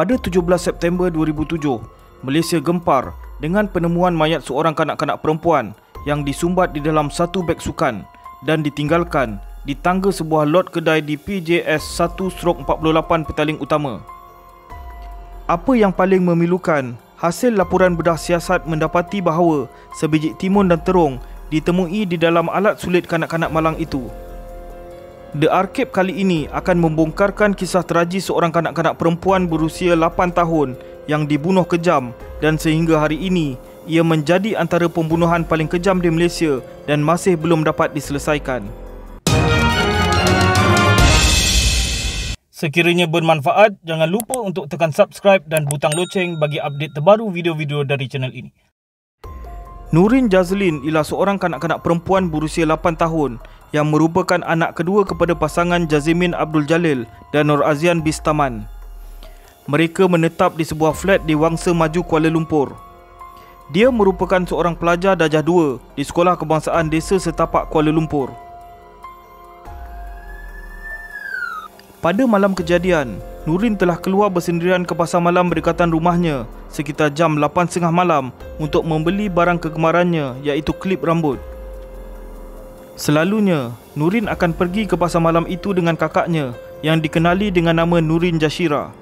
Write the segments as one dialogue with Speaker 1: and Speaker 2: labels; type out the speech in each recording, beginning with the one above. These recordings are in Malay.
Speaker 1: Pada 17 September 2007, Malaysia gempar dengan penemuan mayat seorang kanak-kanak perempuan yang disumbat di dalam satu beg sukan dan ditinggalkan di tangga sebuah lot kedai di PJS 1-48 Petaling Utama. Apa yang paling memilukan, hasil laporan bedah siasat mendapati bahawa sebiji timun dan terung ditemui di dalam alat sulit kanak-kanak malang itu. The Archive kali ini akan membongkarkan kisah tragis seorang kanak-kanak perempuan berusia 8 tahun yang dibunuh kejam dan sehingga hari ini ia menjadi antara pembunuhan paling kejam di Malaysia dan masih belum dapat diselesaikan. Sekiranya bermanfaat, jangan lupa untuk tekan subscribe dan butang loceng bagi update terbaru video-video dari channel ini. Nurin Jazlin ialah seorang kanak-kanak perempuan berusia 8 tahun yang merupakan anak kedua kepada pasangan Jazimin Abdul Jalil dan Nur Azian Bistaman. Mereka menetap di sebuah flat di Wangsa Maju Kuala Lumpur. Dia merupakan seorang pelajar darjah 2 di Sekolah Kebangsaan Desa Setapak Kuala Lumpur. Pada malam kejadian, Nurin telah keluar bersendirian ke pasar malam berdekatan rumahnya sekitar jam 8.30 malam untuk membeli barang kegemarannya iaitu klip rambut. Selalunya, Nurin akan pergi ke pasar malam itu dengan kakaknya yang dikenali dengan nama Nurin Jashira.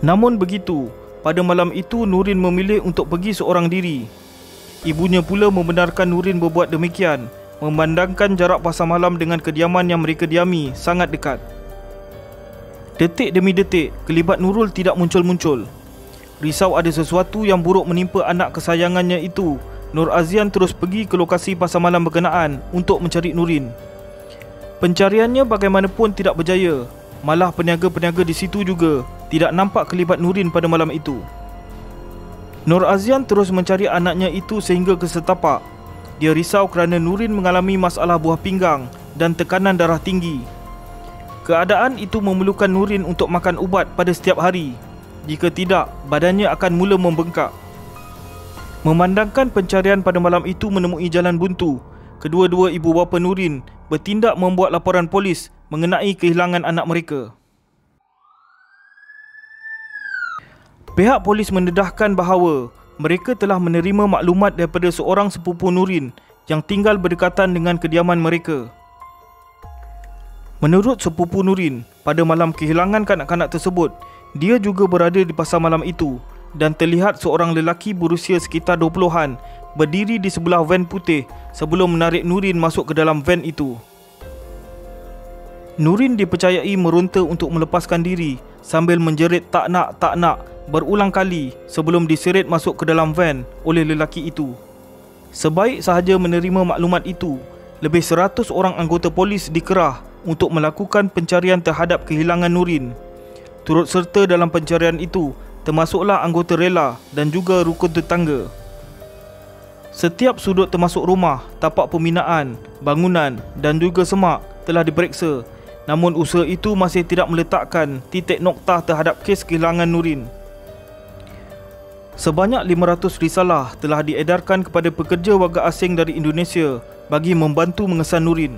Speaker 1: Namun begitu, pada malam itu Nurin memilih untuk pergi seorang diri. Ibunya pula membenarkan Nurin berbuat demikian, memandangkan jarak pasar malam dengan kediaman yang mereka diami sangat dekat. Detik demi detik, kelibat Nurul tidak muncul-muncul. Risau ada sesuatu yang buruk menimpa anak kesayangannya itu Nur Azian terus pergi ke lokasi pasar malam berkenaan untuk mencari Nurin. Pencariannya bagaimanapun tidak berjaya. Malah peniaga-peniaga di situ juga tidak nampak kelibat Nurin pada malam itu. Nur Azian terus mencari anaknya itu sehingga ke setapak. Dia risau kerana Nurin mengalami masalah buah pinggang dan tekanan darah tinggi. Keadaan itu memerlukan Nurin untuk makan ubat pada setiap hari. Jika tidak, badannya akan mula membengkak. Memandangkan pencarian pada malam itu menemui jalan buntu, kedua-dua ibu bapa Nurin bertindak membuat laporan polis mengenai kehilangan anak mereka. Pihak polis mendedahkan bahawa mereka telah menerima maklumat daripada seorang sepupu Nurin yang tinggal berdekatan dengan kediaman mereka. Menurut sepupu Nurin, pada malam kehilangan kanak-kanak tersebut, dia juga berada di pasar malam itu dan terlihat seorang lelaki berusia sekitar 20-an berdiri di sebelah van putih sebelum menarik Nurin masuk ke dalam van itu. Nurin dipercayai meronta untuk melepaskan diri sambil menjerit tak nak tak nak berulang kali sebelum diseret masuk ke dalam van oleh lelaki itu. Sebaik sahaja menerima maklumat itu, lebih 100 orang anggota polis dikerah untuk melakukan pencarian terhadap kehilangan Nurin. Turut serta dalam pencarian itu termasuklah anggota rela dan juga rukun tetangga. Setiap sudut termasuk rumah, tapak pembinaan, bangunan dan juga semak telah diperiksa namun usaha itu masih tidak meletakkan titik noktah terhadap kes kehilangan Nurin. Sebanyak 500 risalah telah diedarkan kepada pekerja warga asing dari Indonesia bagi membantu mengesan Nurin.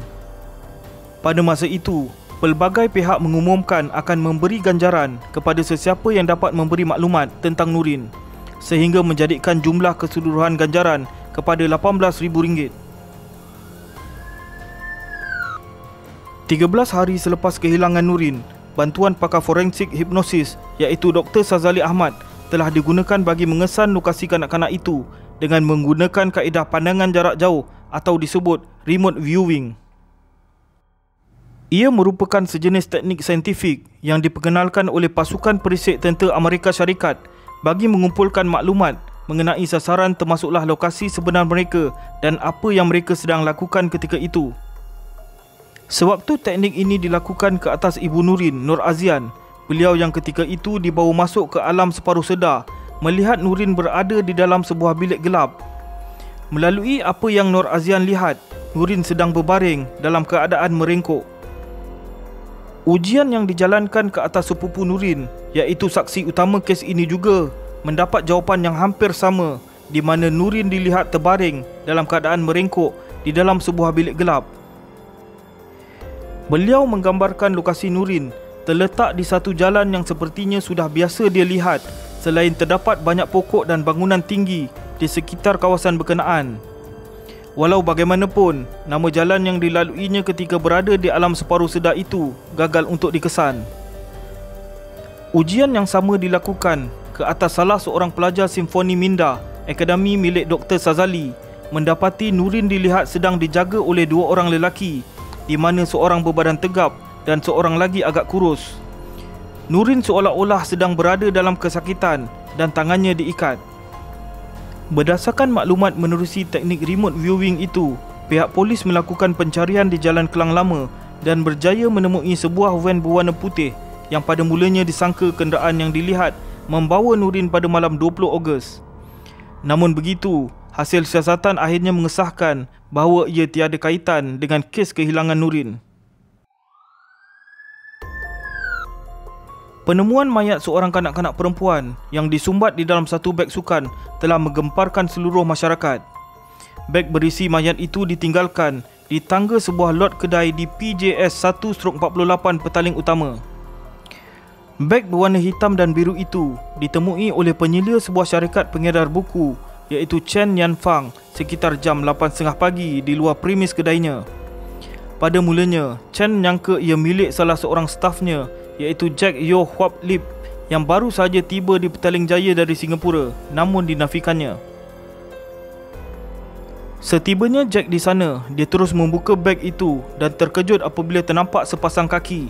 Speaker 1: Pada masa itu, pelbagai pihak mengumumkan akan memberi ganjaran kepada sesiapa yang dapat memberi maklumat tentang Nurin sehingga menjadikan jumlah keseluruhan ganjaran kepada RM18,000. 13 hari selepas kehilangan Nurin, bantuan pakar forensik hipnosis iaitu Dr. Sazali Ahmad telah digunakan bagi mengesan lokasi kanak-kanak itu dengan menggunakan kaedah pandangan jarak jauh atau disebut remote viewing. Ia merupakan sejenis teknik saintifik yang diperkenalkan oleh pasukan perisik tentera Amerika Syarikat bagi mengumpulkan maklumat mengenai sasaran termasuklah lokasi sebenar mereka dan apa yang mereka sedang lakukan ketika itu. Sewaktu teknik ini dilakukan ke atas Ibu Nurin Nur Azian, beliau yang ketika itu dibawa masuk ke alam separuh sedar melihat Nurin berada di dalam sebuah bilik gelap. Melalui apa yang Nur Azian lihat, Nurin sedang berbaring dalam keadaan merengkuk. Ujian yang dijalankan ke atas sepupu Nurin iaitu saksi utama kes ini juga mendapat jawapan yang hampir sama di mana Nurin dilihat terbaring dalam keadaan merengkuk di dalam sebuah bilik gelap. Beliau menggambarkan lokasi Nurin terletak di satu jalan yang sepertinya sudah biasa dia lihat selain terdapat banyak pokok dan bangunan tinggi di sekitar kawasan berkenaan. Walau bagaimanapun, nama jalan yang dilaluinya ketika berada di alam separuh sedar itu gagal untuk dikesan. Ujian yang sama dilakukan ke atas salah seorang pelajar simfoni minda akademi milik Dr. Sazali mendapati Nurin dilihat sedang dijaga oleh dua orang lelaki di mana seorang berbadan tegap dan seorang lagi agak kurus. Nurin seolah-olah sedang berada dalam kesakitan dan tangannya diikat. Berdasarkan maklumat menerusi teknik remote viewing itu, pihak polis melakukan pencarian di Jalan Kelang Lama dan berjaya menemui sebuah van berwarna putih yang pada mulanya disangka kenderaan yang dilihat membawa Nurin pada malam 20 Ogos. Namun begitu, hasil siasatan akhirnya mengesahkan bahawa ia tiada kaitan dengan kes kehilangan Nurin. Penemuan mayat seorang kanak-kanak perempuan yang disumbat di dalam satu beg sukan telah menggemparkan seluruh masyarakat. Beg berisi mayat itu ditinggalkan di tangga sebuah lot kedai di PJS 1-48 Petaling Utama. Beg berwarna hitam dan biru itu ditemui oleh penyelia sebuah syarikat pengedar buku iaitu Chen Yan Fang sekitar jam 8.30 pagi di luar premis kedainya. Pada mulanya, Chen menyangka ia milik salah seorang stafnya iaitu Jack Yo Huap Lip yang baru saja tiba di Petaling Jaya dari Singapura namun dinafikannya. Setibanya Jack di sana, dia terus membuka beg itu dan terkejut apabila ternampak sepasang kaki.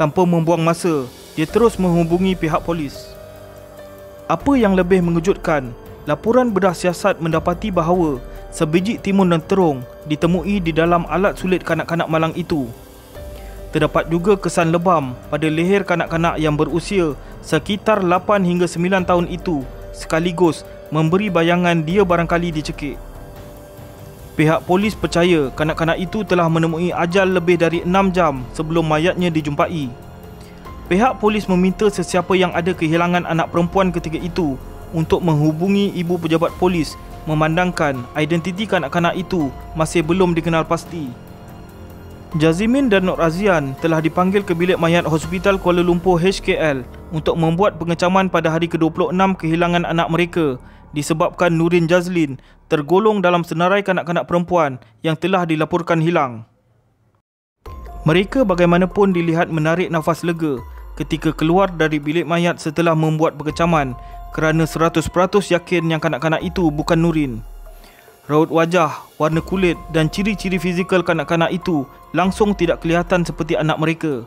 Speaker 1: Tanpa membuang masa, dia terus menghubungi pihak polis. Apa yang lebih mengejutkan, laporan bedah siasat mendapati bahawa sebiji timun dan terung ditemui di dalam alat sulit kanak-kanak malang itu. Terdapat juga kesan lebam pada leher kanak-kanak yang berusia sekitar 8 hingga 9 tahun itu sekaligus memberi bayangan dia barangkali dicekik. Pihak polis percaya kanak-kanak itu telah menemui ajal lebih dari 6 jam sebelum mayatnya dijumpai. Pihak polis meminta sesiapa yang ada kehilangan anak perempuan ketika itu untuk menghubungi ibu pejabat polis memandangkan identiti kanak-kanak itu masih belum dikenal pasti. Jazimin dan Nur Azian telah dipanggil ke bilik mayat Hospital Kuala Lumpur HKL untuk membuat pengecaman pada hari ke-26 kehilangan anak mereka disebabkan Nurin Jazlin tergolong dalam senarai kanak-kanak perempuan yang telah dilaporkan hilang. Mereka bagaimanapun dilihat menarik nafas lega ketika keluar dari bilik mayat setelah membuat pengecaman kerana 100% yakin yang kanak-kanak itu bukan Nurin. Raut wajah, warna kulit dan ciri-ciri fizikal kanak-kanak itu langsung tidak kelihatan seperti anak mereka.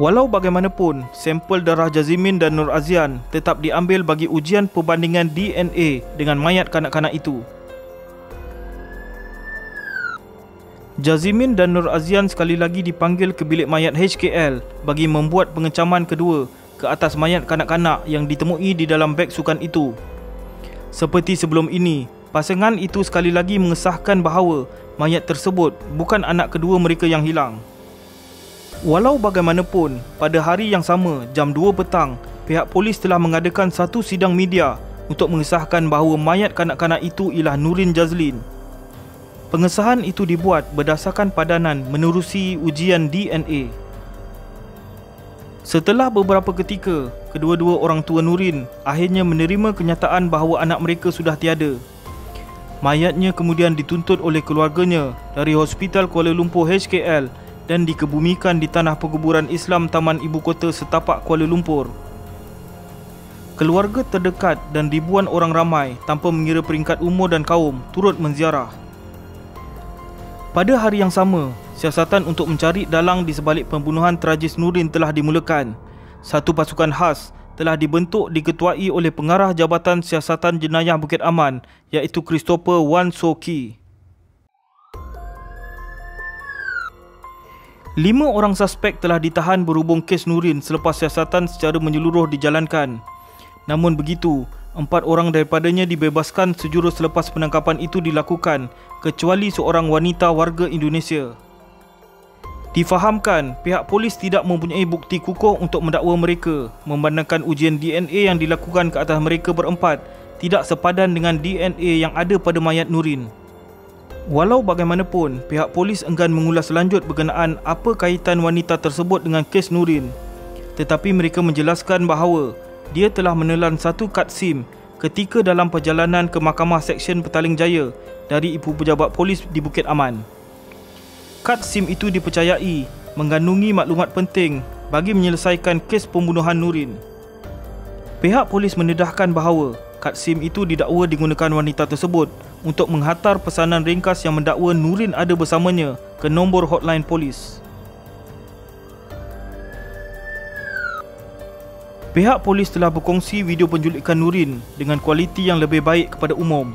Speaker 1: Walau bagaimanapun, sampel darah Jazimin dan Nur Azian tetap diambil bagi ujian perbandingan DNA dengan mayat kanak-kanak itu. Jazimin dan Nur Azian sekali lagi dipanggil ke bilik mayat HKL bagi membuat pengecaman kedua ke atas mayat kanak-kanak yang ditemui di dalam beg sukan itu. Seperti sebelum ini, Pasangan itu sekali lagi mengesahkan bahawa mayat tersebut bukan anak kedua mereka yang hilang. Walau bagaimanapun, pada hari yang sama, jam 2 petang, pihak polis telah mengadakan satu sidang media untuk mengesahkan bahawa mayat kanak-kanak itu ialah Nurin Jazlin. Pengesahan itu dibuat berdasarkan padanan menerusi ujian DNA. Setelah beberapa ketika, kedua-dua orang tua Nurin akhirnya menerima kenyataan bahawa anak mereka sudah tiada. Mayatnya kemudian dituntut oleh keluarganya dari Hospital Kuala Lumpur HKL dan dikebumikan di tanah perkuburan Islam Taman Ibu Kota Setapak Kuala Lumpur. Keluarga terdekat dan ribuan orang ramai tanpa mengira peringkat umur dan kaum turut menziarah. Pada hari yang sama, siasatan untuk mencari dalang di sebalik pembunuhan tragis Nurin telah dimulakan. Satu pasukan khas telah dibentuk diketuai oleh pengarah Jabatan Siasatan Jenayah Bukit Aman iaitu Christopher Wan Soki. Lima orang suspek telah ditahan berhubung kes Nurin selepas siasatan secara menyeluruh dijalankan. Namun begitu, empat orang daripadanya dibebaskan sejurus selepas penangkapan itu dilakukan kecuali seorang wanita warga Indonesia. Difahamkan pihak polis tidak mempunyai bukti kukuh untuk mendakwa mereka memandangkan ujian DNA yang dilakukan ke atas mereka berempat tidak sepadan dengan DNA yang ada pada mayat Nurin. Walau bagaimanapun, pihak polis enggan mengulas lanjut berkenaan apa kaitan wanita tersebut dengan kes Nurin. Tetapi mereka menjelaskan bahawa dia telah menelan satu kad SIM ketika dalam perjalanan ke Mahkamah Seksyen Petaling Jaya dari Ibu Pejabat Polis di Bukit Aman. Kad SIM itu dipercayai mengandungi maklumat penting bagi menyelesaikan kes pembunuhan Nurin. Pihak polis mendedahkan bahawa kad SIM itu didakwa digunakan wanita tersebut untuk menghantar pesanan ringkas yang mendakwa Nurin ada bersamanya ke nombor hotline polis. Pihak polis telah berkongsi video penculikan Nurin dengan kualiti yang lebih baik kepada umum.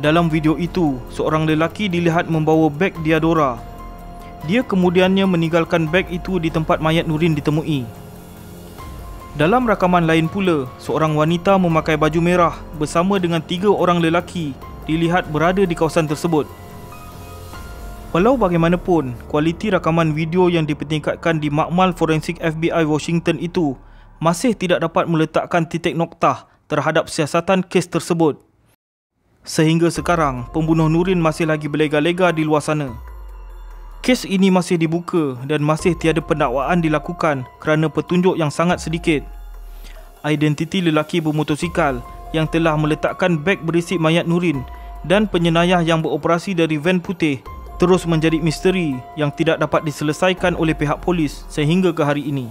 Speaker 1: Dalam video itu, seorang lelaki dilihat membawa beg Diadora. Dia kemudiannya meninggalkan beg itu di tempat mayat Nurin ditemui. Dalam rakaman lain pula, seorang wanita memakai baju merah bersama dengan tiga orang lelaki dilihat berada di kawasan tersebut. Walau bagaimanapun, kualiti rakaman video yang dipertingkatkan di Makmal Forensik FBI Washington itu masih tidak dapat meletakkan titik noktah terhadap siasatan kes tersebut. Sehingga sekarang, pembunuh Nurin masih lagi berlega-lega di luar sana. Kes ini masih dibuka dan masih tiada pendakwaan dilakukan kerana petunjuk yang sangat sedikit. Identiti lelaki bermotosikal yang telah meletakkan beg berisi mayat Nurin dan penyenayah yang beroperasi dari van putih terus menjadi misteri yang tidak dapat diselesaikan oleh pihak polis sehingga ke hari ini.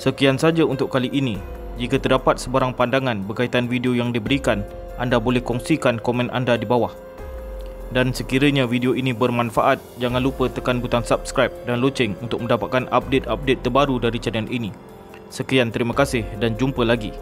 Speaker 1: Sekian saja untuk kali ini. Jika terdapat sebarang pandangan berkaitan video yang diberikan, anda boleh kongsikan komen anda di bawah. Dan sekiranya video ini bermanfaat, jangan lupa tekan butang subscribe dan loceng untuk mendapatkan update-update terbaru dari channel ini. Sekian terima kasih dan jumpa lagi.